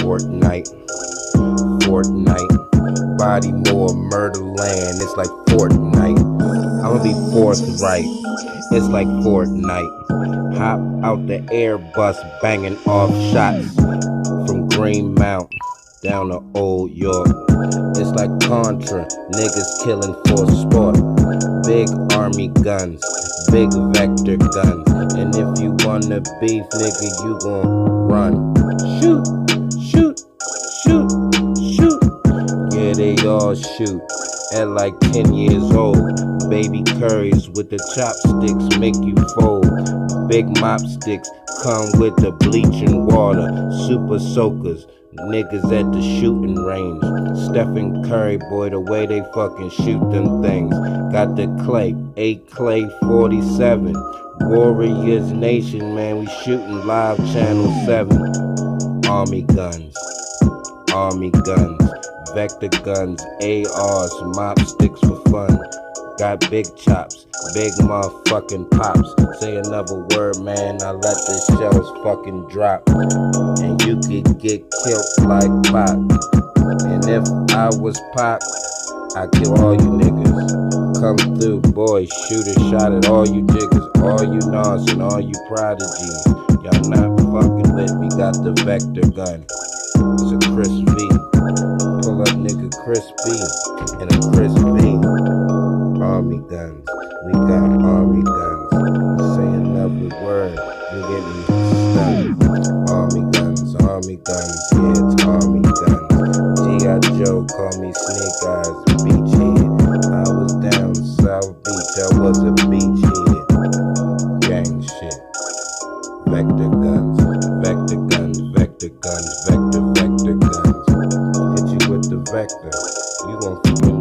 Fortnite, Fortnite, body more murder land. It's like Fortnite. I'ma be forthright. It's like Fortnite. Hop out the Airbus, banging off shots from Greenmount down to Old York. It's like Contra, niggas killing for sport. Big army guns, big vector guns. And if you wanna beef, nigga, you gon' run. Shoot, shoot, shoot. Yeah, they all shoot at like 10 years old. Baby curries with the chopsticks make you fold. Big mop sticks come with the bleaching water. Super soakers, niggas at the shooting range. Stephen Curry, boy, the way they fucking shoot them things. Got the Klay, 8 clay 47. Warriors Nation, man, we shooting live channel 7. Army guns, army guns, vector guns, ARs, mop sticks for fun. Got big chops, big motherfucking pops. Say another word, man, I let the shells fucking drop. And you could get killed like Pop. And if I was Pop, I'd kill all you niggas. Come through, boy, shoot a shot at all you jiggers, all you nos and all you prodigies. Y'all not fucking with me, got the vector gun. It's a Chris V. Pull up nigga Chris B. And a Chris V. Army guns. We got army guns. Say another word, you get me stunned. Army guns, army guns, yeah, it's army guns. G.I. Joe call me Snake Eyes, beach head. I was down South Beach, I was a beach head. Gang shit. Vector guns, vector guns, vector guns, vector, vector guns. Hit you with the vector, you gon' fucking